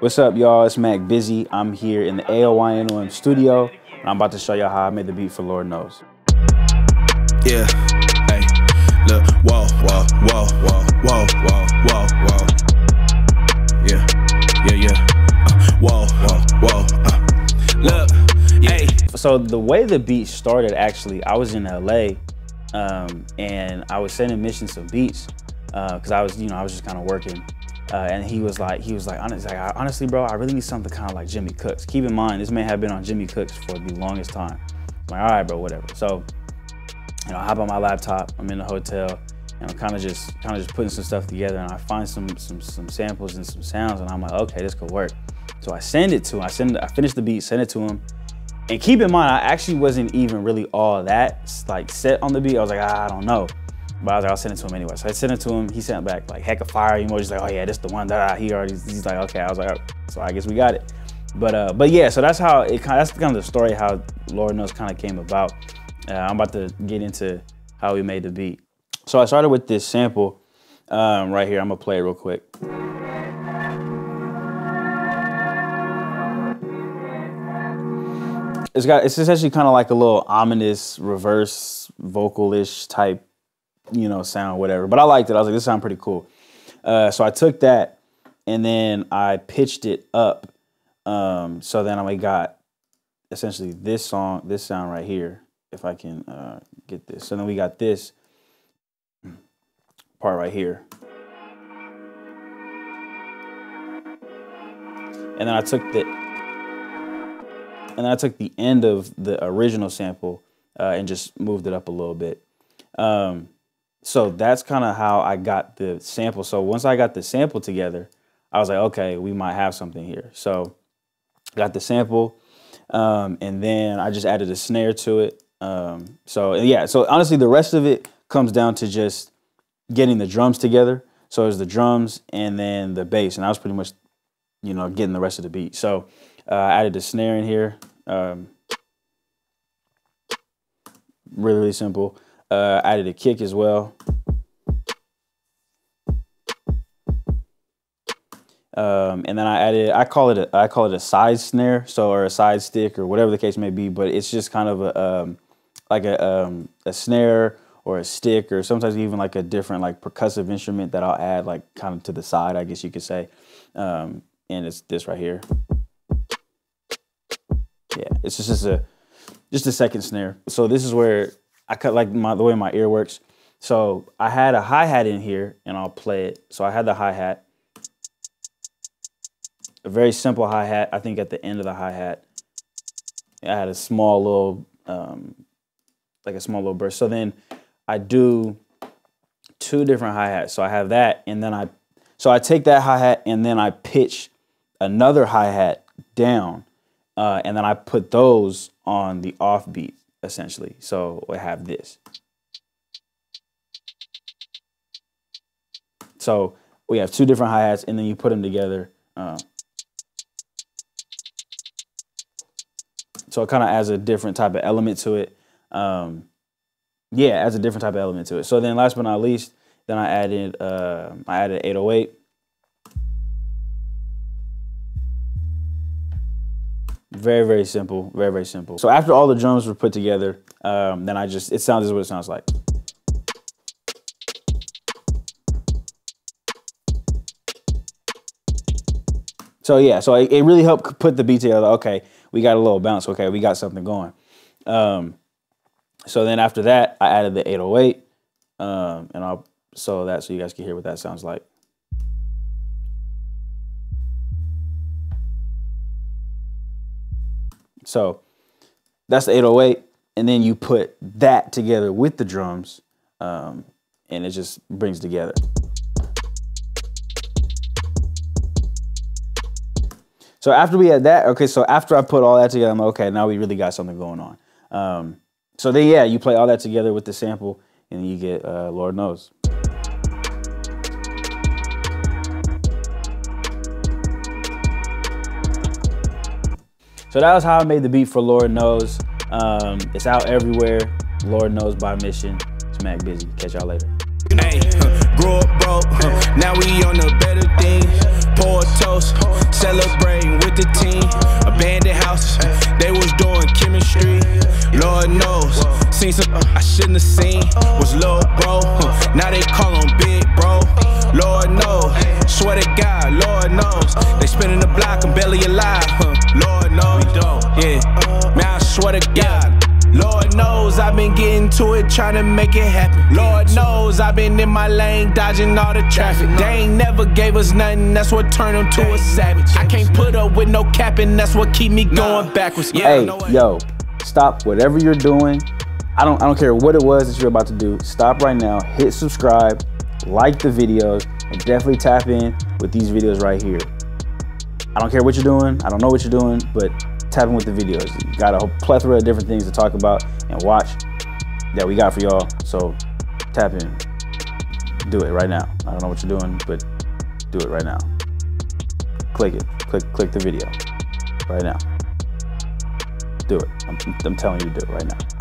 What's up, y'all? It's Mac Bizzy. I'm here in the AOYNOM studio, and I'm about to show y'all how I made the beat for Lord Knows. Yeah, hey, look, whoa, whoa, whoa, whoa, whoa, whoa, whoa, whoa. Yeah, yeah, yeah. Uh, whoa, whoa, whoa. Uh. Look, hey. So the way the beat started, actually, I was in LA, um, and I was sending missions some beats because uh, I was, you know, I was just kind of working. Uh, and he was like, he was like, honestly, bro, I really need something kind of like Jimmy Cooks. Keep in mind, this man had been on Jimmy Cooks for the longest time. I'm like, all right, bro, whatever. So, you know, I hop on my laptop. I'm in the hotel, and I'm kind of just, kind of just putting some stuff together. And I find some, some, some samples and some sounds, and I'm like, okay, this could work. So I send it to him. I send, I finish the beat, send it to him. And keep in mind, I actually wasn't even really all that like set on the beat. I was like, ah, I don't know. But I was like, I'll send it to him anyway. So I sent it to him. He sent it back like heck of fire emojis, like, oh yeah, this the one that he already. He's like, okay. I was like, so I guess we got it. But uh, but yeah, so that's how it kind. Of, that's kind of the story how Lord knows kind of came about. Uh, I'm about to get into how we made the beat. So I started with this sample um, right here. I'm gonna play it real quick. It's got it's essentially kind of like a little ominous reverse vocalish type you know, sound, whatever. But I liked it. I was like, this sounds pretty cool. Uh, so I took that and then I pitched it up. Um, so then I got essentially this song, this sound right here, if I can uh, get this. So then we got this part right here. And then I took the and then I took the end of the original sample uh, and just moved it up a little bit. Um, so that's kind of how I got the sample. So once I got the sample together, I was like, okay, we might have something here. So got the sample, um, and then I just added a snare to it. Um, so yeah, so honestly, the rest of it comes down to just getting the drums together. So it's the drums and then the bass, and I was pretty much, you know, getting the rest of the beat. So uh, I added a snare in here. Um, really, really simple. Uh, added a kick as well. Um, and then I added, I call it, a, I call it a side snare, so or a side stick or whatever the case may be. But it's just kind of a um, like a um, a snare or a stick or sometimes even like a different like percussive instrument that I'll add like kind of to the side, I guess you could say. Um, and it's this right here. Yeah, it's just, just a just a second snare. So this is where I cut like my, the way my ear works. So I had a hi-hat in here and I'll play it. So I had the hi-hat, a very simple hi-hat, I think at the end of the hi-hat. I had a small little, um, like a small little burst. So then I do two different hi-hats. So I have that and then I, so I take that hi-hat and then I pitch another hi-hat down uh, and then I put those on the offbeat essentially. So we have this. So we have two different hi-hats and then you put them together. Uh, so it kind of adds a different type of element to it. Um, yeah, adds a different type of element to it. So then last but not least, then I added, uh, I added 808. Very, very simple. Very, very simple. So after all the drums were put together, um, then I just, it sounds, this is what it sounds like. So yeah, so it, really helped put the beat together. Okay, we got a little bounce. Okay, we got something going. Um, so then after that, I added the 808, um, and I'll so that so you guys can hear what that sounds like. So that's the 808. And then you put that together with the drums, um, and it just brings together. So after we had that, okay, so after I put all that together, I'm like, okay, now we really got something going on. Um, so then, yeah, you play all that together with the sample, and you get uh, Lord Knows. So that was how I made the beat for Lord Knows. Um, it's out everywhere. Lord Knows by Mission. It's Mac Bizzy. Catch y'all later. Hey, grow up broke, now we on the better things. pour a toast, celebrating with the team. Abandoned houses, they was doing chemistry. Lord knows, seen some I shouldn't have seen. Was little bro, now they call him big bro. Lord knows, swear to God, Lord knows. They spinning the block, I'm barely alive. Been getting to it, trying to make it happen. Lord knows I've been in my lane, dodging all the traffic. They ain't never gave us nothing, that's what turned them to a savage. I can't put up with no capping, that's what keep me going backwards. Yeah, Hey, yo, stop whatever you're doing. I don't I don't care what it was that you're about to do. Stop right now, hit subscribe, like the videos, and definitely tap in with these videos right here. I don't care what you're doing, I don't know what you're doing, but tap in with the videos. You got a whole plethora of different things to talk about and watch that we got for y'all. So tap in. Do it right now. I don't know what you're doing, but do it right now. Click it. Click click the video right now. Do it. I'm, I'm telling you to do it right now.